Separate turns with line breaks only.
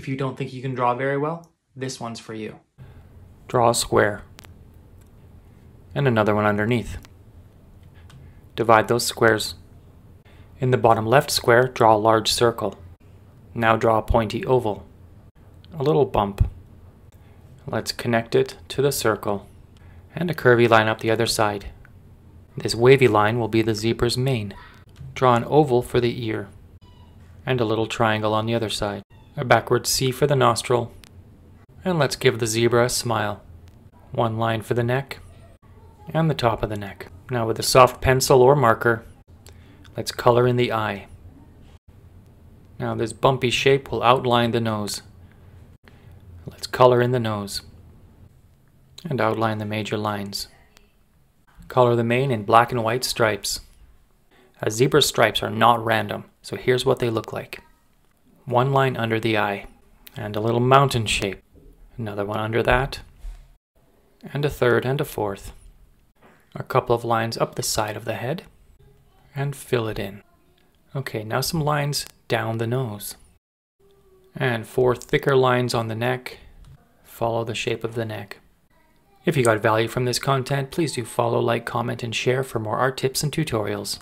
If you don't think you can draw very well, this one's for you.
Draw a square. And another one underneath. Divide those squares. In the bottom left square, draw a large circle. Now draw a pointy oval. A little bump. Let's connect it to the circle. And a curvy line up the other side. This wavy line will be the zebra's mane. Draw an oval for the ear. And a little triangle on the other side. A backward C for the nostril. And let's give the zebra a smile. One line for the neck. And the top of the neck. Now with a soft pencil or marker, let's color in the eye. Now this bumpy shape will outline the nose. Let's color in the nose. And outline the major lines. Color the mane in black and white stripes. A zebra's stripes are not random, so here's what they look like. One line under the eye, and a little mountain shape. Another one under that, and a third and a fourth. A couple of lines up the side of the head, and fill it in. Okay, now some lines down the nose. And four thicker lines on the neck. Follow the shape of the neck. If you got value from this content, please do follow, like, comment, and share for more art tips and tutorials.